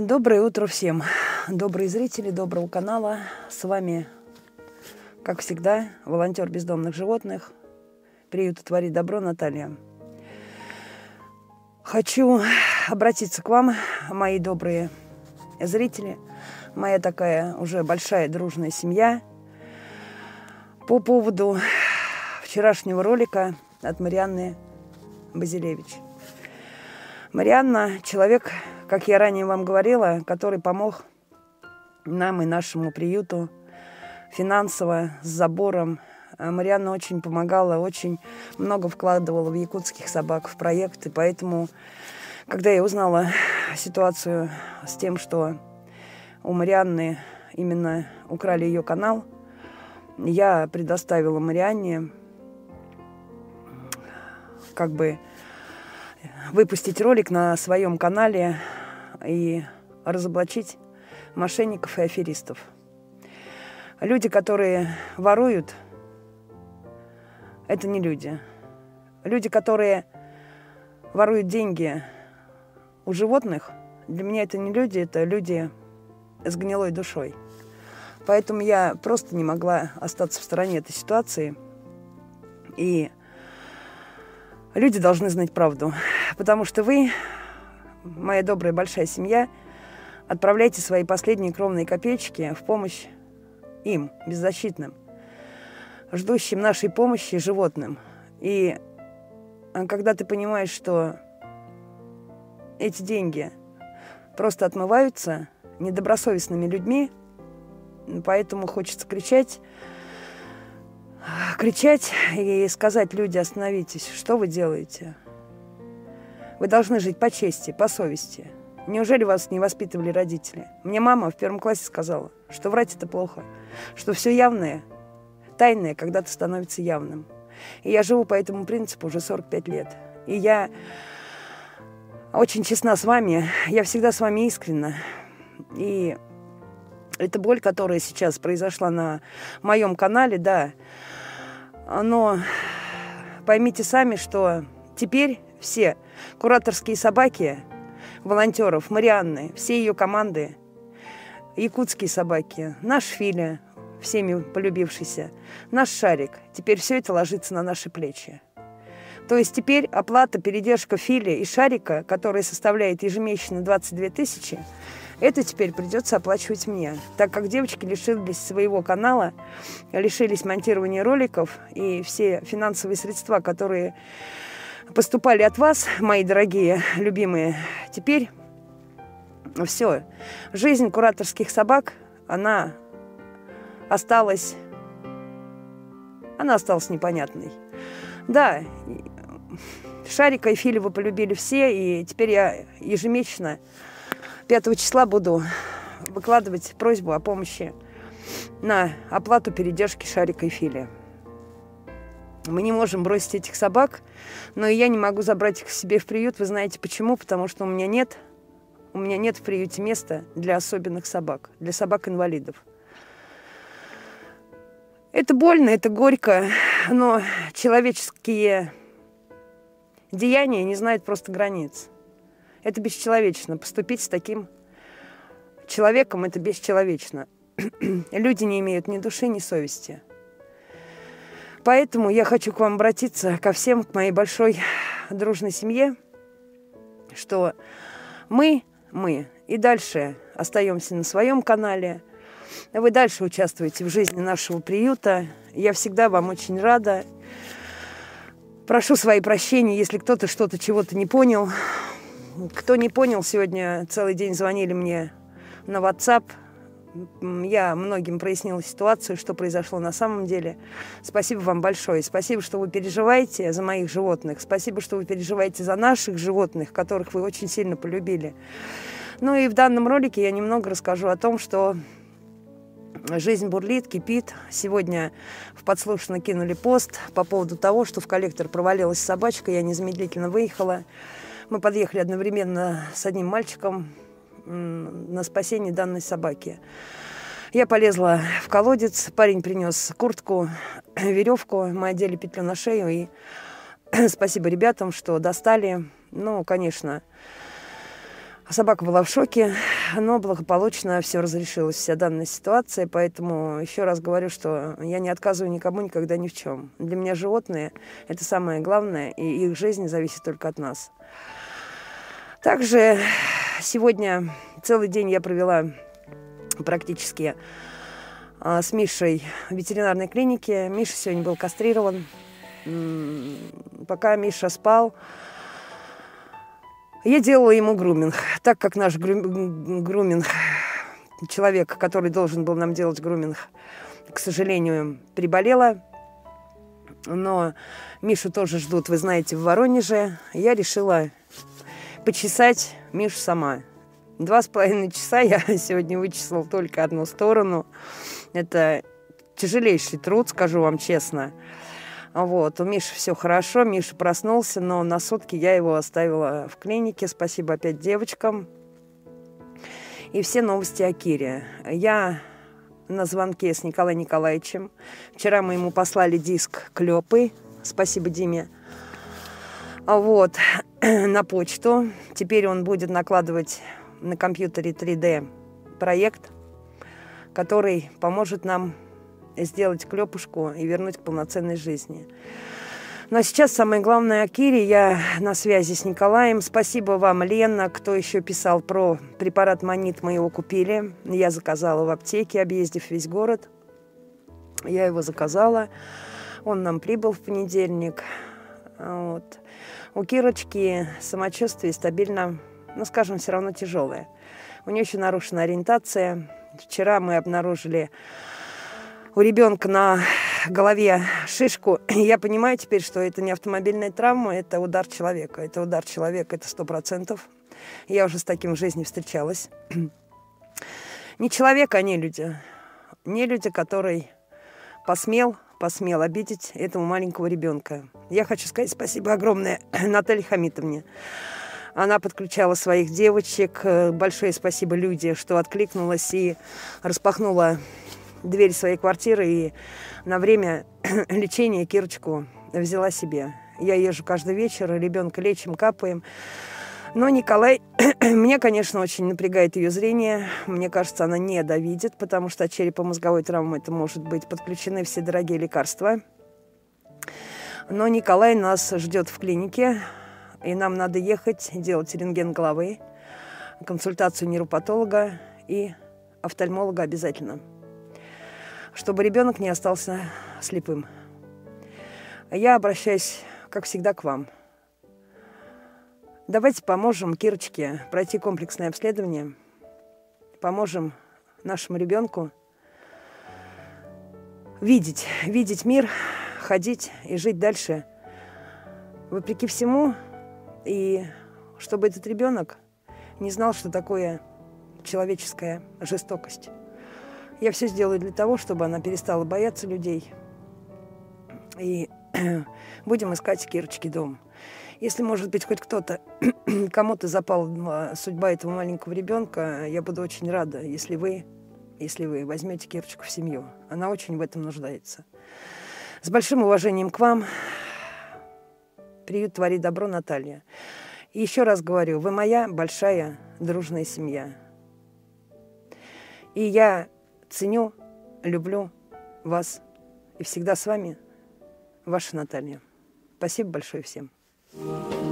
Доброе утро всем, добрые зрители доброго канала. С вами, как всегда, волонтер бездомных животных, приюта «Твори добро» Наталья. Хочу обратиться к вам, мои добрые зрители, моя такая уже большая дружная семья, по поводу вчерашнего ролика от Марианны Базилевич. Марианна – человек, как я ранее вам говорила, который помог нам и нашему приюту финансово, с забором. А Марианна очень помогала, очень много вкладывала в якутских собак, в проекты. Поэтому, когда я узнала ситуацию с тем, что у Марианны именно украли ее канал, я предоставила Марианне как бы выпустить ролик на своем канале и разоблачить мошенников и аферистов. Люди, которые воруют, это не люди. Люди, которые воруют деньги у животных, для меня это не люди, это люди с гнилой душой. Поэтому я просто не могла остаться в стороне этой ситуации. И люди должны знать правду. Потому что вы, моя добрая большая семья, отправляйте свои последние кровные копеечки в помощь им, беззащитным, ждущим нашей помощи животным. И а, когда ты понимаешь, что эти деньги просто отмываются недобросовестными людьми, поэтому хочется кричать, кричать и сказать, люди, остановитесь, что вы делаете? Вы должны жить по чести, по совести. Неужели вас не воспитывали родители? Мне мама в первом классе сказала, что врать это плохо, что все явное, тайное когда-то становится явным. И я живу по этому принципу уже 45 лет. И я очень честна с вами, я всегда с вами искренна. И эта боль, которая сейчас произошла на моем канале, да, но поймите сами, что теперь все кураторские собаки волонтеров, Марианны, все ее команды, якутские собаки, наш Филя, всеми полюбившийся, наш Шарик. Теперь все это ложится на наши плечи. То есть теперь оплата, передержка Филя и Шарика, которая составляет ежемесячно 22 тысячи, это теперь придется оплачивать мне, так как девочки лишились своего канала, лишились монтирования роликов и все финансовые средства, которые поступали от вас, мои дорогие, любимые, теперь все. Жизнь кураторских собак, она осталась, она осталась непонятной. Да, Шарика и Фили вы полюбили все, и теперь я ежемесячно 5 числа буду выкладывать просьбу о помощи на оплату передержки Шарика и Фили. Мы не можем бросить этих собак, но и я не могу забрать их к себе в приют. Вы знаете почему? Потому что у меня нет, у меня нет в приюте места для особенных собак, для собак-инвалидов. Это больно, это горько, но человеческие деяния не знают просто границ. Это бесчеловечно. Поступить с таким человеком – это бесчеловечно. Люди не имеют ни души, ни совести – Поэтому я хочу к вам обратиться, ко всем, к моей большой дружной семье, что мы, мы и дальше остаемся на своем канале, вы дальше участвуете в жизни нашего приюта. Я всегда вам очень рада. Прошу свои прощения, если кто-то что-то чего-то не понял. Кто не понял, сегодня целый день звонили мне на WhatsApp, я многим прояснила ситуацию, что произошло на самом деле. Спасибо вам большое. Спасибо, что вы переживаете за моих животных. Спасибо, что вы переживаете за наших животных, которых вы очень сильно полюбили. Ну и в данном ролике я немного расскажу о том, что Жизнь бурлит, кипит. Сегодня в подслушано кинули пост по поводу того, что в коллектор провалилась собачка. Я незамедлительно выехала. Мы подъехали одновременно с одним мальчиком, на спасение данной собаки. Я полезла в колодец, парень принес куртку, веревку, мы одели петлю на шею и спасибо ребятам, что достали. Ну, конечно, Собака была в шоке, но благополучно все разрешилось, вся данная ситуация. Поэтому еще раз говорю, что я не отказываю никому никогда ни в чем. Для меня животные – это самое главное, и их жизнь зависит только от нас. Также сегодня целый день я провела практически а, с Мишей в ветеринарной клинике. Миша сегодня был кастрирован. Пока Миша спал, я делала ему груминг. Так как наш груминг, человек, который должен был нам делать груминг, к сожалению, приболела. Но Мишу тоже ждут, вы знаете, в Воронеже. Я решила почесать Мишу сама. Два с половиной часа я сегодня вычислила только одну сторону. Это тяжелейший труд, скажу вам честно. Вот, у Миши все хорошо, Миша проснулся, но на сутки я его оставила в клинике. Спасибо опять девочкам. И все новости о Кире. Я на звонке с Николаем Николаевичем. Вчера мы ему послали диск клепы. Спасибо Диме. Вот, на почту. Теперь он будет накладывать на компьютере 3D проект, который поможет нам сделать клепушку и вернуть к полноценной жизни. Ну а сейчас самое главное о Кире. Я на связи с Николаем. Спасибо вам, Лена, кто еще писал про препарат Манит. Мы его купили. Я заказала в аптеке, объездив весь город. Я его заказала. Он нам прибыл в понедельник. Вот. У Кирочки самочувствие стабильно, ну, скажем, все равно тяжелое. У нее еще нарушена ориентация. Вчера мы обнаружили у ребенка на голове шишку, я понимаю теперь, что это не автомобильная травма, это удар человека. Это удар человека, это сто процентов. Я уже с таким в жизни встречалась. Не человек, а не люди. Не люди, который посмел, посмел обидеть этого маленького ребенка. Я хочу сказать спасибо огромное Наталье Хамитовне. Она подключала своих девочек. Большое спасибо Люде, что откликнулась и распахнула дверь своей квартиры и на время лечения Кирочку взяла себе. Я езжу каждый вечер, ребенка лечим, капаем. Но Николай, мне, конечно, очень напрягает ее зрение. Мне кажется, она не довидит, потому что от черепно-мозговой травмы это может быть подключены все дорогие лекарства. Но Николай нас ждет в клинике, и нам надо ехать, делать рентген головы, консультацию нейропатолога и офтальмолога обязательно чтобы ребенок не остался слепым. Я обращаюсь, как всегда, к вам. Давайте поможем Кирочке пройти комплексное обследование, поможем нашему ребенку видеть, видеть мир, ходить и жить дальше, вопреки всему, и чтобы этот ребенок не знал, что такое человеческая жестокость. Я все сделаю для того, чтобы она перестала бояться людей. И будем искать Кирочки дом. Если, может быть, хоть кто-то, кому-то запала судьба этого маленького ребенка, я буду очень рада, если вы, если вы возьмете Кирочку в семью. Она очень в этом нуждается. С большим уважением к вам. Приют «Твори добро» Наталья. И еще раз говорю, вы моя большая дружная семья. И я Ценю, люблю вас и всегда с вами ваша Наталья. Спасибо большое всем. thank you